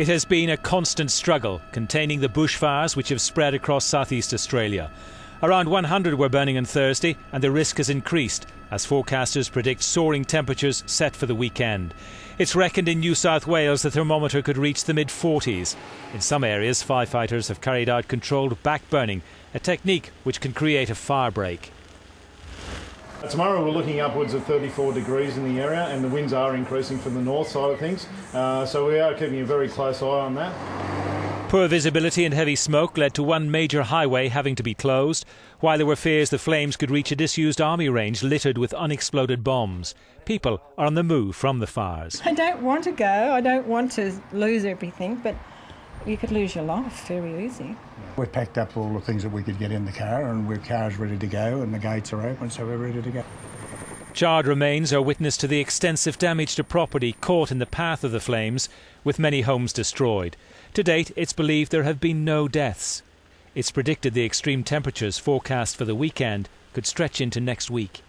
It has been a constant struggle containing the bushfires which have spread across southeast Australia. Around 100 were burning on Thursday, and the risk has increased as forecasters predict soaring temperatures set for the weekend. It's reckoned in New South Wales the thermometer could reach the mid 40s. In some areas, firefighters have carried out controlled back burning, a technique which can create a fire break. Tomorrow we're looking upwards of 34 degrees in the area and the winds are increasing from the north side of things. Uh, so we are keeping a very close eye on that. Poor visibility and heavy smoke led to one major highway having to be closed, while there were fears the flames could reach a disused army range littered with unexploded bombs. People are on the move from the fires. I don't want to go. I don't want to lose everything, but you could lose your life very easy. We've packed up all the things that we could get in the car, and our car's ready to go, and the gates are open, so we're ready to go. Charred remains are witness to the extensive damage to property caught in the path of the flames, with many homes destroyed. To date, it's believed there have been no deaths. It's predicted the extreme temperatures forecast for the weekend could stretch into next week.